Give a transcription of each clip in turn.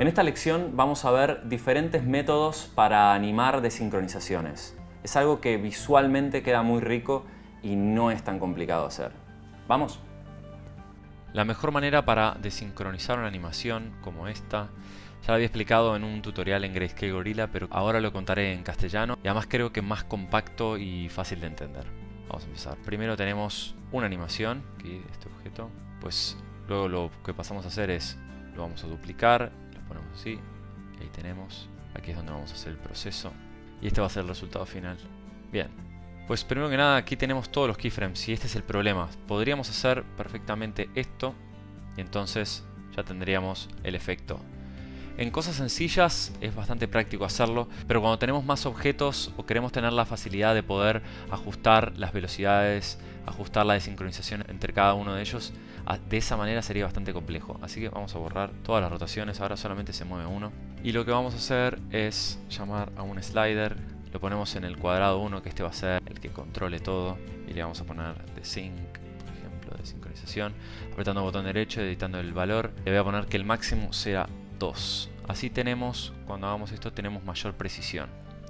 En esta lección vamos a ver diferentes métodos para animar desincronizaciones. Es algo que visualmente queda muy rico y no es tan complicado hacer. ¿Vamos? La mejor manera para desincronizar una animación como esta ya lo había explicado en un tutorial en Grayscale Gorilla, pero ahora lo contaré en castellano y además creo que es más compacto y fácil de entender. Vamos a empezar. Primero tenemos una animación, aquí este objeto. Pues luego lo que pasamos a hacer es, lo vamos a duplicar, y ahí tenemos. Aquí es donde vamos a hacer el proceso. Y este va a ser el resultado final. Bien. Pues primero que nada aquí tenemos todos los keyframes y este es el problema. Podríamos hacer perfectamente esto y entonces ya tendríamos el efecto. En cosas sencillas es bastante práctico hacerlo, pero cuando tenemos más objetos o queremos tener la facilidad de poder ajustar las velocidades, ajustar la desincronización entre cada uno de ellos, de esa manera sería bastante complejo. Así que vamos a borrar todas las rotaciones, ahora solamente se mueve uno. Y lo que vamos a hacer es llamar a un slider, lo ponemos en el cuadrado 1, que este va a ser el que controle todo, y le vamos a poner de sync, por ejemplo, de sincronización, apretando el botón derecho, editando el valor, le voy a poner que el máximo sea 2. Así tenemos, cuando hagamos esto, tenemos mayor precisión.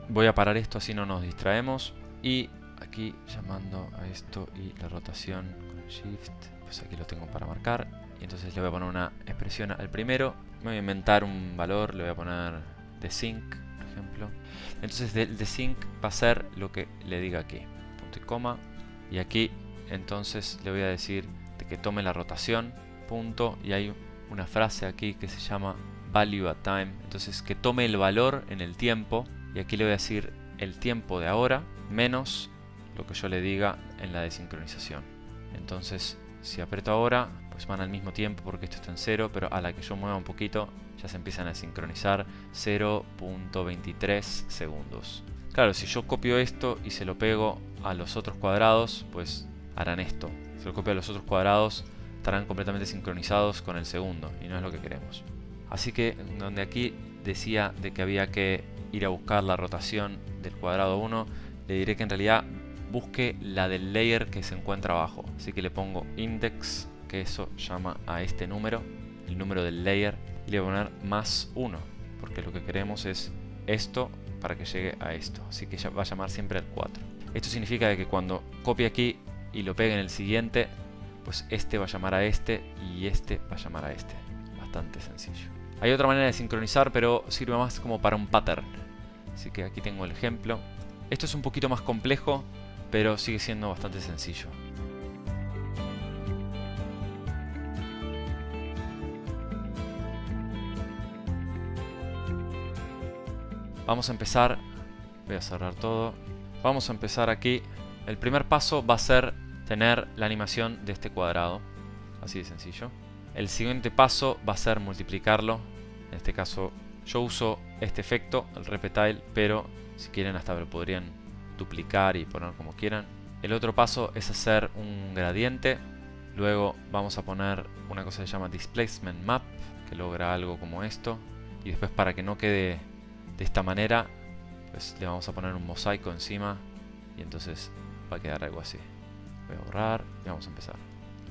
Voy a parar esto así no nos distraemos. Y aquí llamando a esto y la rotación con Shift, pues aquí lo tengo para marcar. Y entonces le voy a poner una expresión al primero. Me voy a inventar un valor, le voy a poner de sync, por ejemplo. Entonces del de sync va a ser lo que le diga aquí. Punto y coma. Y aquí entonces le voy a decir de que tome la rotación, punto, y hay una frase aquí que se llama value at time. Entonces que tome el valor en el tiempo. Y aquí le voy a decir el tiempo de ahora menos lo que yo le diga en la desincronización. Entonces si aprieto ahora, pues van al mismo tiempo porque esto está en 0, pero a la que yo mueva un poquito ya se empiezan a sincronizar 0.23 segundos. Claro, si yo copio esto y se lo pego a los otros cuadrados, pues harán esto. Si lo copio a los otros cuadrados, estarán completamente sincronizados con el segundo y no es lo que queremos. Así que donde aquí decía de que había que ir a buscar la rotación del cuadrado 1, le diré que en realidad busque la del layer que se encuentra abajo. Así que le pongo index, que eso llama a este número, el número del layer, y le voy a poner más 1, porque lo que queremos es esto para que llegue a esto. Así que va a llamar siempre al 4. Esto significa que cuando copie aquí y lo pegue en el siguiente, pues este va a llamar a este y este va a llamar a este. Bastante sencillo. Hay otra manera de sincronizar, pero sirve más como para un pattern. Así que aquí tengo el ejemplo. Esto es un poquito más complejo, pero sigue siendo bastante sencillo. Vamos a empezar, voy a cerrar todo. Vamos a empezar aquí. El primer paso va a ser tener la animación de este cuadrado. Así de sencillo. El siguiente paso va a ser multiplicarlo. En este caso yo uso este efecto, el repetile, pero si quieren hasta lo podrían duplicar y poner como quieran. El otro paso es hacer un gradiente. Luego vamos a poner una cosa que se llama displacement map, que logra algo como esto. Y después para que no quede de esta manera, pues le vamos a poner un mosaico encima y entonces va a quedar algo así. Voy a borrar y vamos a empezar.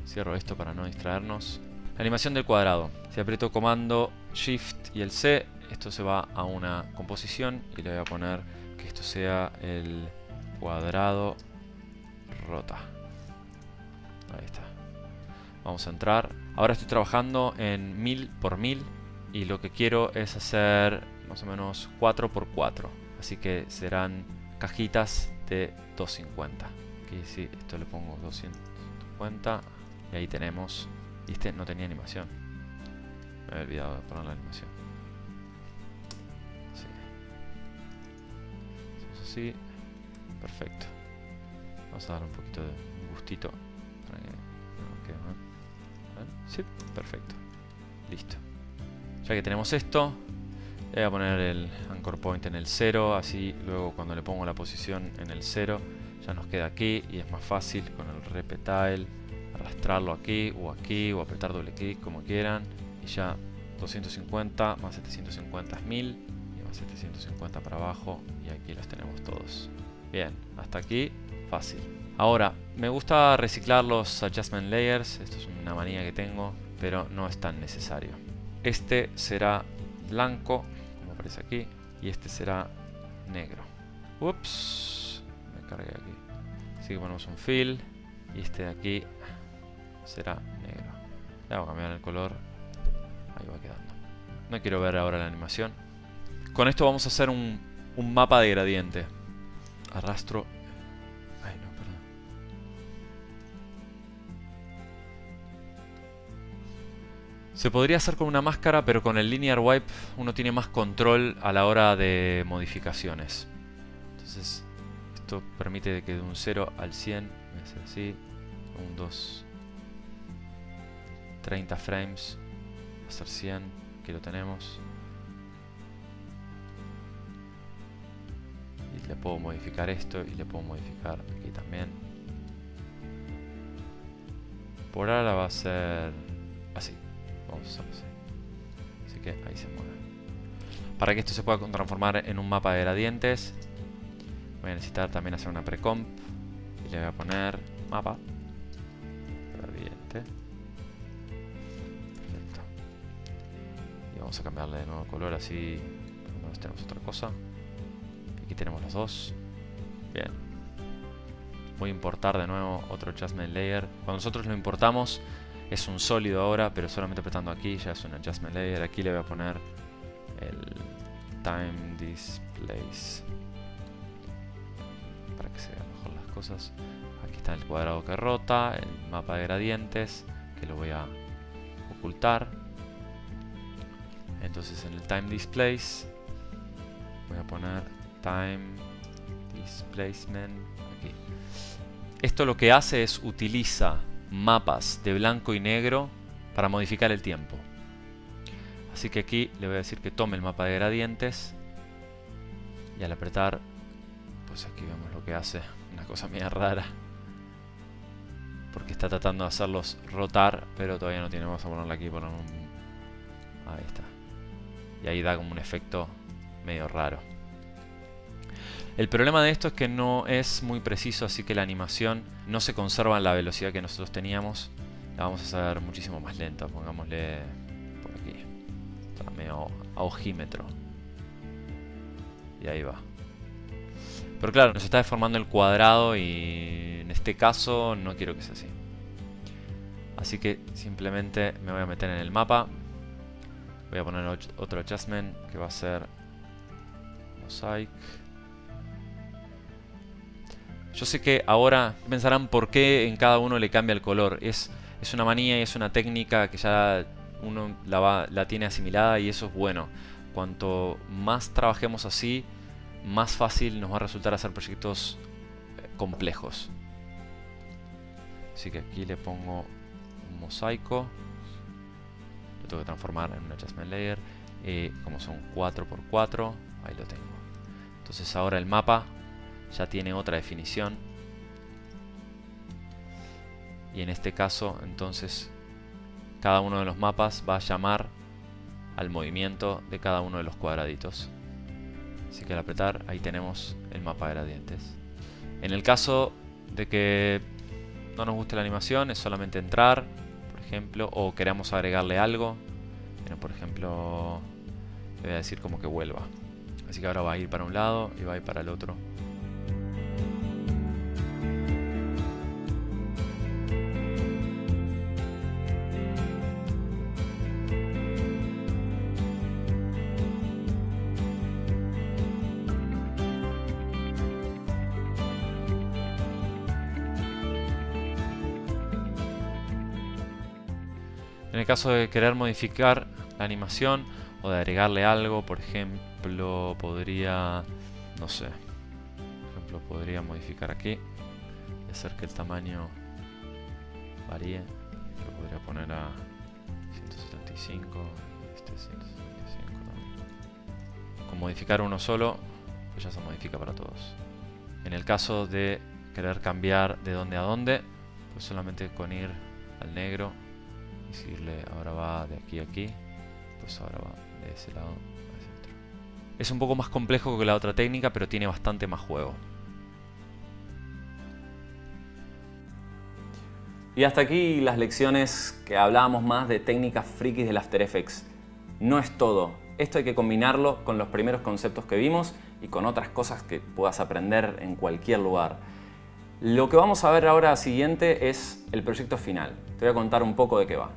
Cierro esto para no distraernos. Animación del cuadrado. Si aprieto comando Shift y el C, esto se va a una composición y le voy a poner que esto sea el cuadrado rota. Ahí está. Vamos a entrar. Ahora estoy trabajando en 1000 por 1000 y lo que quiero es hacer más o menos 4 por 4. Así que serán cajitas de 250. Aquí sí, esto le pongo 250 y ahí tenemos este no tenía animación. Me había olvidado de poner la animación. Sí. Hacemos así. Perfecto. Vamos a dar un poquito de gustito para que no quede mal. Sí, perfecto. Listo. Ya que tenemos esto, voy a poner el anchor point en el 0, así luego cuando le pongo la posición en el 0 ya nos queda aquí y es más fácil con el repetile arrastrarlo aquí o aquí o apretar doble clic como quieran ya 250 más 750 es 1000 y más 750 para abajo y aquí los tenemos todos bien, hasta aquí fácil ahora, me gusta reciclar los adjustment layers esto es una manía que tengo pero no es tan necesario este será blanco, como aparece aquí, y este será negro. Ups, me cargué aquí. Así que ponemos un fill, y este de aquí será negro. Le hago cambiar el color, ahí va quedando. No quiero ver ahora la animación. Con esto vamos a hacer un, un mapa de gradiente. Arrastro Se podría hacer con una máscara, pero con el Linear Wipe uno tiene más control a la hora de modificaciones. Entonces, esto permite que de un 0 al 100, voy a hacer así, un 2, 30 frames, ser 100, que lo tenemos. Y le puedo modificar esto y le puedo modificar aquí también. Por ahora va a ser así. Vamos a hacerlo así. Así que ahí se mueve. Para que esto se pueda transformar en un mapa de gradientes, voy a necesitar también hacer una precomp. Y le voy a poner mapa. Gradiente. Vamos a cambiarle de nuevo color así. Tenemos otra cosa. Aquí tenemos los dos. Bien. Voy a importar de nuevo otro adjustment layer. Cuando nosotros lo importamos, es un sólido ahora, pero solamente apretando aquí ya es un adjustment layer. Aquí le voy a poner el time displays para que se vean mejor las cosas. Aquí está el cuadrado que rota, el mapa de gradientes que lo voy a ocultar. Entonces en el time displays voy a poner time displacement aquí. Esto lo que hace es utiliza mapas de blanco y negro para modificar el tiempo. Así que aquí le voy a decir que tome el mapa de gradientes y al apretar, pues aquí vemos lo que hace, una cosa media rara. Porque está tratando de hacerlos rotar, pero todavía no tiene, vamos a ponerle aquí, poner un... Ahí está. Y ahí da como un efecto medio raro. El problema de esto es que no es muy preciso, así que la animación no se conserva en la velocidad que nosotros teníamos. La vamos a hacer muchísimo más lenta, pongámosle por aquí. Está medio a ojímetro. Y ahí va. Pero claro, nos está deformando el cuadrado y en este caso no quiero que sea así. Así que simplemente me voy a meter en el mapa. Voy a poner otro adjustment que va a ser mosaic. Yo sé que ahora pensarán por qué en cada uno le cambia el color. Es, es una manía y es una técnica que ya uno la, la tiene asimilada y eso es bueno. Cuanto más trabajemos así, más fácil nos va a resultar hacer proyectos eh, complejos. Así que aquí le pongo un mosaico. Tengo que transformar en un adjustment layer. Y como son 4x4, ahí lo tengo. Entonces ahora el mapa ya tiene otra definición. Y en este caso, entonces, cada uno de los mapas va a llamar al movimiento de cada uno de los cuadraditos. Así que al apretar, ahí tenemos el mapa de gradientes. En el caso de que no nos guste la animación, es solamente entrar, o queremos agregarle algo. por ejemplo, le voy a decir como que vuelva. Así que ahora va a ir para un lado y va a ir para el otro. En el caso de querer modificar la animación o de agregarle algo, por ejemplo, podría, no sé, por ejemplo, podría modificar aquí y hacer que el tamaño varíe. Lo podría poner a 175 y este 175 Con modificar uno solo, pues ya se modifica para todos. En el caso de querer cambiar de dónde a dónde, pues solamente con ir al negro decirle ahora va de aquí a aquí, pues ahora va de ese lado a ese otro. Es un poco más complejo que la otra técnica, pero tiene bastante más juego. Y hasta aquí las lecciones que hablábamos más de técnicas frikis del After Effects. No es todo. esto hay que combinarlo con los primeros conceptos que vimos y con otras cosas que puedas aprender en cualquier lugar. Lo que vamos a ver ahora siguiente es el proyecto final. Te voy a contar un poco de qué va.